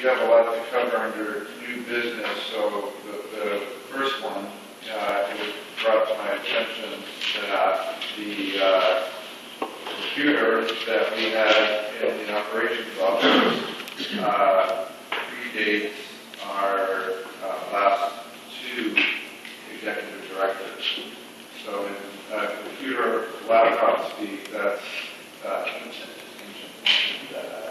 we have a lot to cover under new business, so the, the first one, uh, it was brought to my attention that the, uh, computer that we had in the operations office, uh, predates our, uh, last two executive directors. So in, uh, computer laptop speak, that's, uh, ancient, ancient, uh,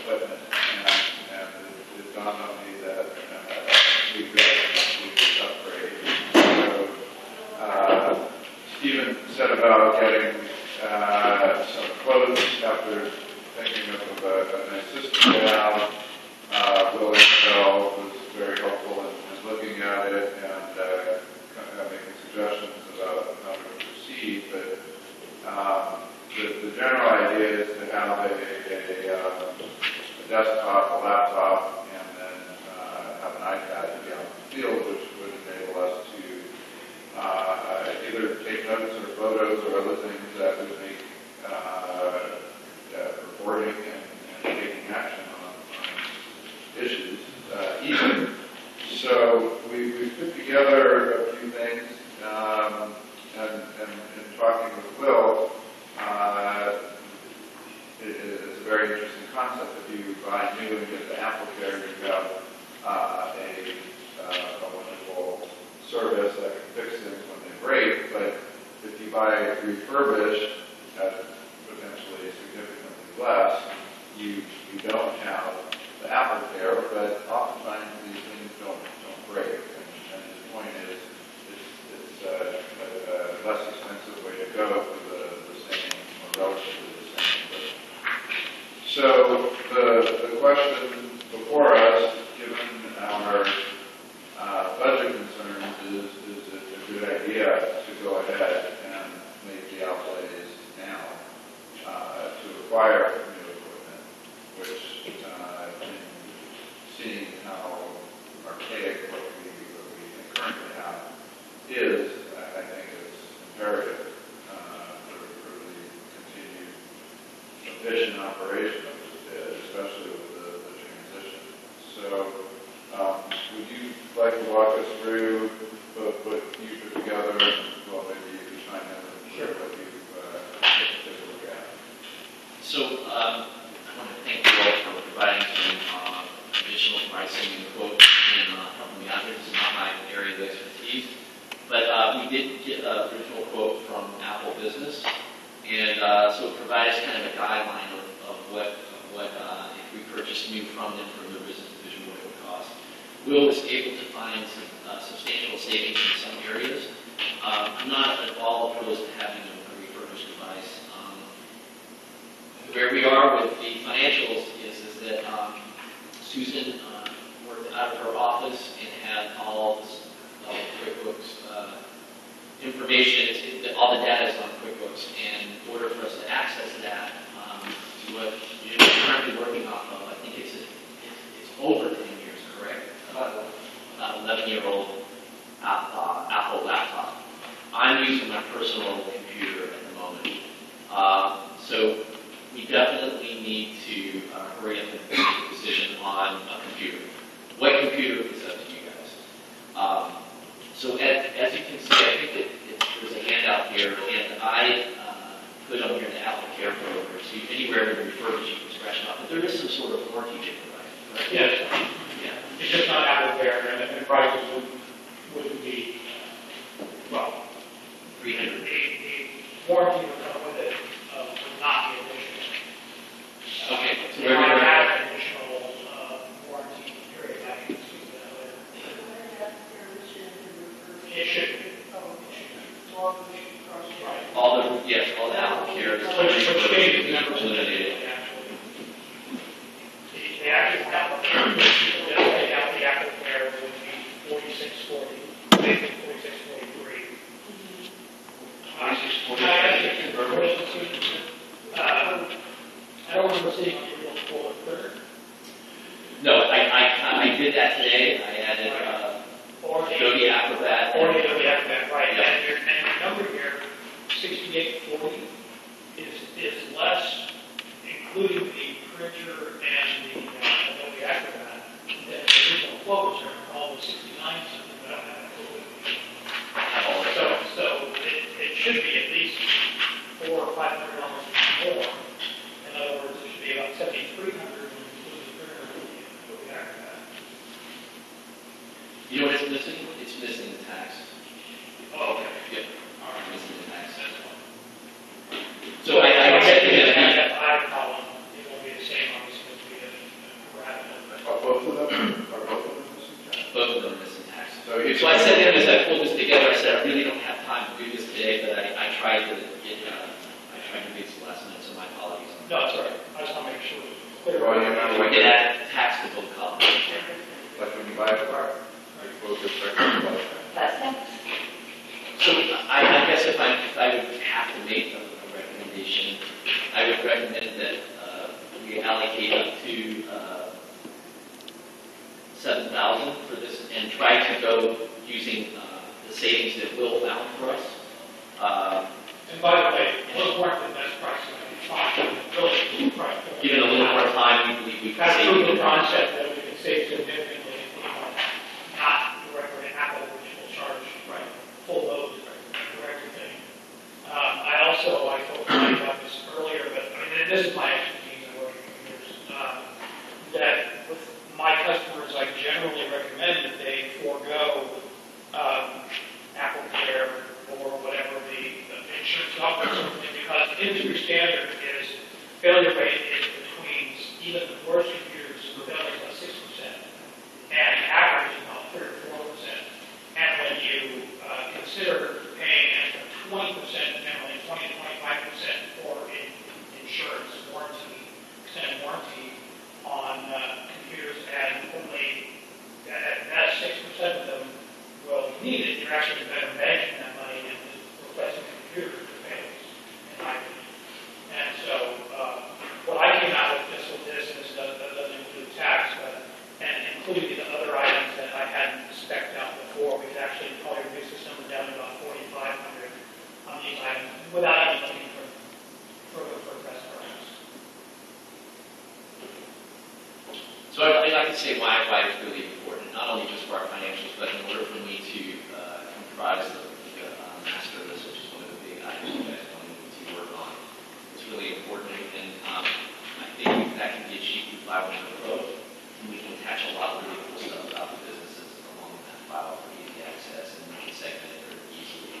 equipment. And, and it- it dawned on me that, uh, we really need to upgrade. So, uh, Steven said about getting, uh, some quotes after thinking of a, a nice system down. Uh, Will Excel was very helpful in, in looking at it and, uh, kind of making suggestions about how proceed, but, um, the, the general idea is to have a, a, um, a desktop, a laptop, and then, uh, have an iPad to be on the field, which would enable us to, uh, either take notes or photos or other things that would make, uh, uh, reporting and, and taking action on, on issues, uh, easier. So we, we put together a few things, um, and, and in talking with Will, uh, it, it's a very interesting concept. If you buy new and get the Apple Care, you have, uh, a, uh, a wonderful service that can fix things when they break, but if you buy refurbished at potentially significantly less, you, you don't have the Apple Care, but oftentimes these things don't, don't break. And, and his point is, it's, it's uh, a, a less expensive way to go for the, the same, or relatively the same equipment. So the, the question before us, given our uh, budget concerns, is, is it a good idea to go ahead and make the outlays now uh, to acquire new equipment, which, uh, in seeing how archaic what we, what we currently have is, I I think is imperative uh, for for the continued efficient operation of this bid, especially with the, the transition. So, um, would you like to walk us through what, what you put together, well, maybe you could chime in and share what you've, uh, taken a look at. So, um, I want to thank you all for providing some, uh, additional pricing and quotes and, uh, helping me out here. This is not my area of expertise. But, uh, we did get a original quote from Apple Business. And, uh, so it provides kind of a guideline of, of what, of what, uh, if we purchase new from them for their business division, what it would cost. Will was able to find uh, substantial savings in some areas. Um, I'm not at all opposed to having a refurbished device. Um, where we are with the financials is, is that um, Susan uh, worked out of her office and had all this uh, QuickBooks uh, information, all the data is on QuickBooks, and in order for us to access that, um, what you're currently working off of, I think it's, a- it's it's over 10 years, correct? About 11-year-old uh, Apple laptop. I'm using my personal computer at the moment. Uh, So we definitely need to uh, hurry up and make a decision on a computer. What computer is up to you guys? Um, So as, as you can see, I think that it's, there's a handout here, and I uh, put on here the Apple Care program, so you- anywhere we refurbish, you can scratch it. But there is some sort of warranty there, right? Correct? Yes, Yeah. it's just not Apple Care, and the- the prices would, wouldn't be, uh, well, 300. the, the warranty would come with it, uh, would not be additional. Okay, so If we're gonna- had an additional, uh, warranty period, I can see that later. It should be. Right. All the, yes, all the is- Which, which stated members of the, Eliminated. actually. The, the actual Apple Care, the, the Apple Care would be forty-six forty, forty-six forty-three. Forty-six, forty. Uh, I don't remember seeing it real full, but, No, I, I, I did that today. I added, uh, or the, Adobe Acrobat. or the, the Acrobat, right, Yeah. and your, and your number here, sixty-eight forty, is, is less, including the printer and the, uh, Adobe Acrobat, So I said to him as I pulled this together, I said, I really don't have time to do this today, but I, I tried to get, uh, I tried to last minute, so my apologies. No, it's all right. I just want to make sure. it's clear. Well, you know, So we did add tax to both columns. Like when you buy a car, you quote your second one. That's. So I, I guess if I, if I would have to make a a recommendation, I would recommend that uh, we allocate up to uh, seven thousand for this and try to go using uh, the savings that Will found for us. Uh, And by the way, those weren't the best prices I could find, really, right. Given a little more time, we believe we can That's save. proof even of more. concept that we can save significantly, you know, not directly to Apple, which will charge Right. full load for everything. Um, I also, I told Mike about this earlier, but, I mean, this is my expertise in working with computers, um, that with my customers, I generally recommend that they forego, um, Apple Care or whatever the the insurance offers, because industry standard is failure rate is between even the worst computers, failure is about six percent, and average is about three or four percent. And when you uh, consider paying an extra twenty percent, generally twenty to twenty-five percent for in- insurance, warranty, extended warranty on uh, computers, and only, that, that six percent of them will need it, you're actually better managing that money than replacing a computer that fails, in my opinion. And so, uh, what I came out with this, with this, and this doesn't, that doesn't include tax, but, and including the other items that I hadn't spec'd out before, we could actually probably reduce this number down to about forty-five hundred on these items, without even looking for, further for best price. So I'd I'd like to say why, why it's really important, not only just for our financials, but in order for me to uh, comprise the uh, master list, which is one of the big items you guys want to work on. It's really important, and um, I think that can be achieved through five hundred road. And we can attach a lot of really cool stuff about the businesses along that file for easy access, and we can segment it very easily.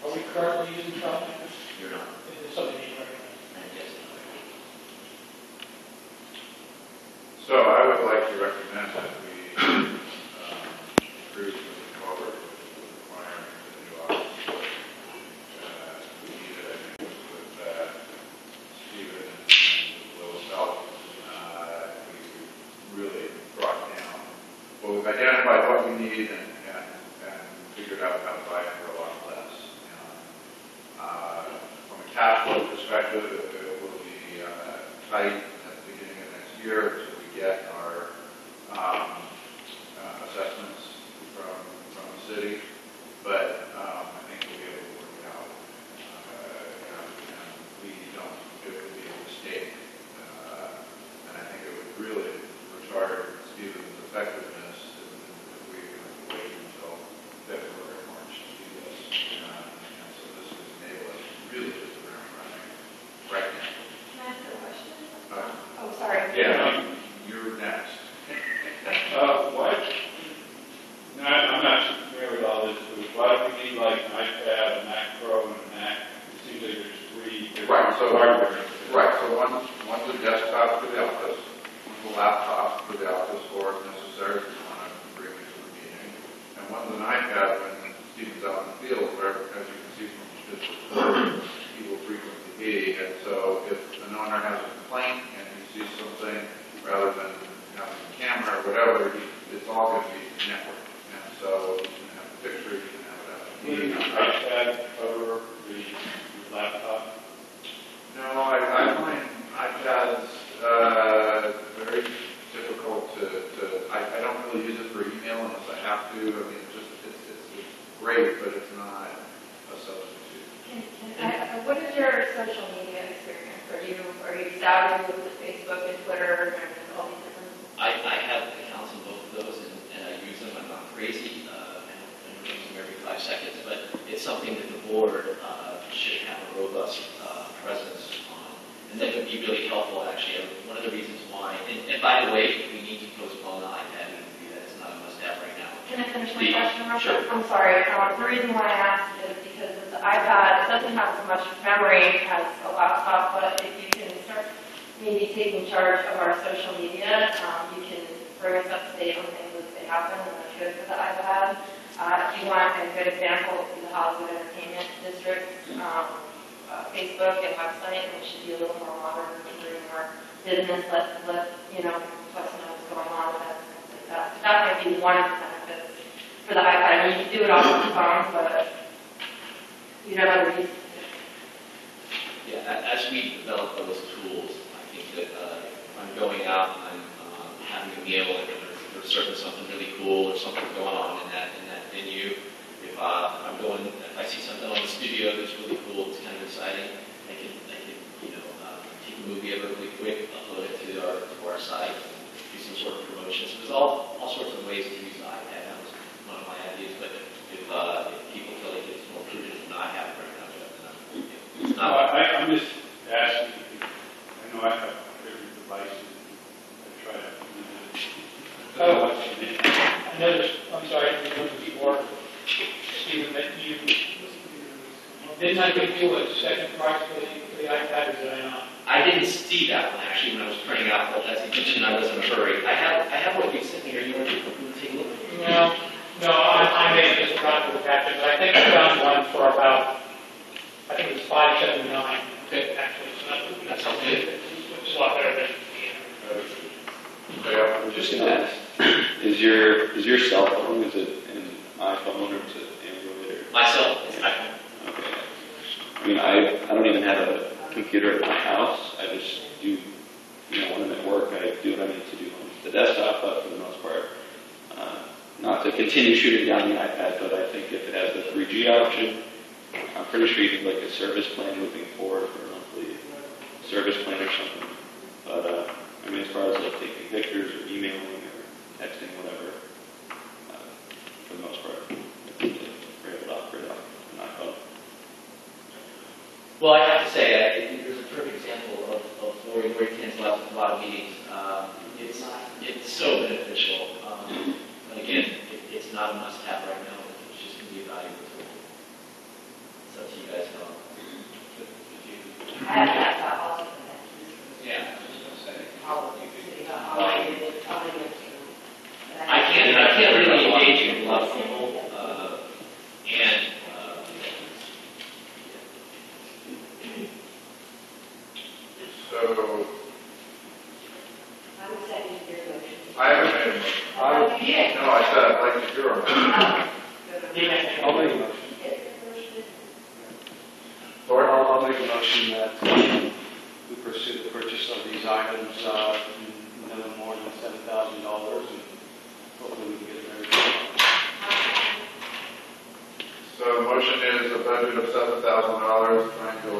Are we currently using Troutman? You're not, Is something you recommend? and yes, So Would recommend that we um, new office. We need it, with uh, Steven and help. Uh, We really brought down, well, we've identified what we need and, figured out how to buy it for a lot less. Uh, From a perspective, it it will be uh, tight at the beginning of next year until we get our um, uh, assessments from, from the city. But um, I think we'll be able to work it out. Uh, And and we don't, it would be a mistake. Uh, And I think it would really retard Stevens' effectiveness if if we wait until February, March to do this. Uh, And so this would enable us to really hit the ground running right now. Can I ask a question? Uh, Oh, sorry. Yeah, you're next. Uh, what, no, I'm not familiar with all this, but why do we need like an iPad, a Mac Pro, and a Mac? It seems like there's three different Right, so-. Right, so one, one's a desktop for the office, one's a laptop for the office, or if necessary, if you want to bring it to the meeting. And one's an iPad when Steven's out in the field, where, as you can see from his report, he will frequently be. And so if an owner has a complaint and he sees something, rather than having a camera or whatever, he- it's all going to be networked. And so you can have a picture, you can have it out. Would an iPad cover the laptop? No, I, I find iPads, uh, very difficult to, to, I, I don't really use it for email unless I have to. I mean, it's just, it's, it's, it's great, but it's not a substitute. Can- can I- uh, What is your social media experience? Are you, are you savvy with Facebook and Twitter and all these different? I, I have accounts in both of those and, and I use them, I'm not crazy, uh, and I use them every five seconds, but it's something that the board, uh, should have a robust, uh, presence on. And that would be really helpful, actually, Uh, one of the reasons why, and, and by the way, if we need to postpone the iPad, we can do that, it's not a must-have right now. Can I finish my Please. question real Sure. Sorry. Um, The reason why I asked is because the iPad, doesn't have as much memory as a laptop, but if you can start maybe taking charge of our social media, um, you can bring us up to date on things as they happen, and that's good for the iPad. Uh, if you want a good example, it's the Hollywood Entertainment District, um, uh, Facebook and website, it should be a little more modern, bring more business, let, let, you know, let us know what's going on with us, that. That might be one of the benefits for the iPad. I mean, you can do it on the phone, but you know, other use. Yeah, as we develop those tools, I think that uh, I'm going out and I'm uh, having a meal and there's serving something really cool or something going on in that, in that venue, if uh, I'm going, if I see something on the studio that's really cool, it's kind of exciting, I can, I can, you know, uh, take a movie it really quick, upload it to our, to our site, do some sort of promotions. There's all, all sorts of ways to use the iPad. That was one of my ideas, but if, uh, if people feel like it's more prudent to not have it right now, then I'm, you know, it's No, not. I, I'm just asking, I know I have different devices, I try to. Oh. I noticed, I'm sorry, I noticed before, Steven, that you, didn't I give you a second price for the, for the iPad, or did I not? I didn't see that one actually when I was printing out, but as you mentioned, I was in a hurry. I have, I have what you sent me here, you want to, you want to take a look? No, no, I, I may have just forgotten to attach it, but I think I found one for about, I think it was five seventy-nine, Okay. actually, so that, That sounds good. which is a lot better than, Yeah, I'm just gonna ask, is your, is your cell phone, is it an iPhone or is it Android or? Myself, it's iPhone. Okay. I mean, I, I don't even have a computer at my house, I just do, you know, when I'm at work, I do what I need to do on the desktop, but for the most part, uh, not to continue shooting down the iPad, but I think if it has the 3G option, I'm pretty sure you can like a service plan moving forward for a monthly service plan or something. But, uh, I mean, as far as like taking pictures or emailing or texting, whatever, uh, for the most part, we're able to operate on. Well, I have to say, I think there's a perfect of where, where you can a lot of meetings. Um, it's, it's so beneficial. Um, but again, it, it's not a must-have right now, it's just going to be a valuable tool. It's up to you guys now. If you- I have that, but also for that. Yeah. I'll, I'll, I'll give it, I'll give it to you. But I can't, I can't really engage with a lot of people, uh, and, uh, so I would second your motion. I haven't made a motion. Oh, you did? No, I said I'd like to hear a motion. I'll make a motion. Thor? I'll, I'll make a motion that um, we pursue the purchase of these items, uh, in no more than seven thousand dollars, and hopefully we can get a very good one. So the motion is a budget of seven thousand dollars, trying to do